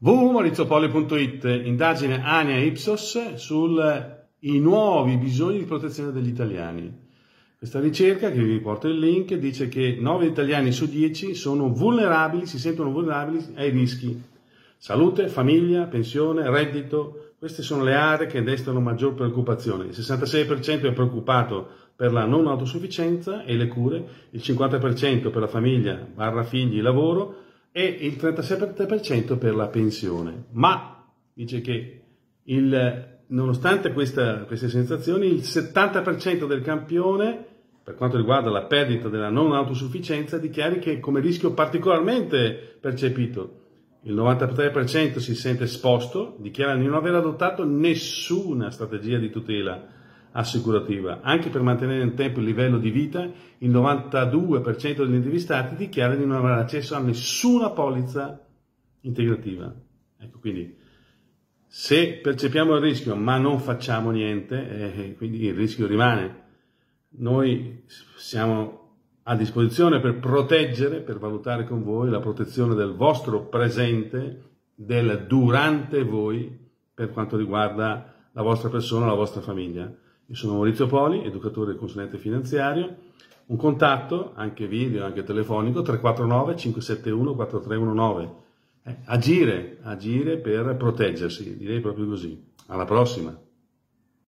www.maurizopoli.it Indagine Ania Ipsos sui nuovi bisogni di protezione degli italiani. Questa ricerca, che vi porto il link, dice che 9 italiani su 10 sono vulnerabili, si sentono vulnerabili ai rischi. Salute, famiglia, pensione, reddito, queste sono le aree che destano maggior preoccupazione. Il 66% è preoccupato per la non autosufficienza e le cure, il 50% per la famiglia, barra figli, lavoro, e il 37% per la pensione. Ma dice che il, nonostante questa, queste sensazioni, il 70% del campione, per quanto riguarda la perdita della non autosufficienza, dichiari che come rischio particolarmente percepito. Il 93% si sente esposto, dichiara di non aver adottato nessuna strategia di tutela assicurativa. Anche per mantenere in tempo il livello di vita, il 92% degli intervistati dichiara di non avere accesso a nessuna polizza integrativa. Ecco, quindi se percepiamo il rischio ma non facciamo niente, eh, quindi il rischio rimane. Noi siamo a disposizione per proteggere, per valutare con voi la protezione del vostro presente, del durante voi, per quanto riguarda la vostra persona, la vostra famiglia. Io sono Maurizio Poli, educatore e consulente finanziario. Un contatto, anche video, anche telefonico, 349 571 4319. Eh, agire, agire per proteggersi, direi proprio così. Alla prossima!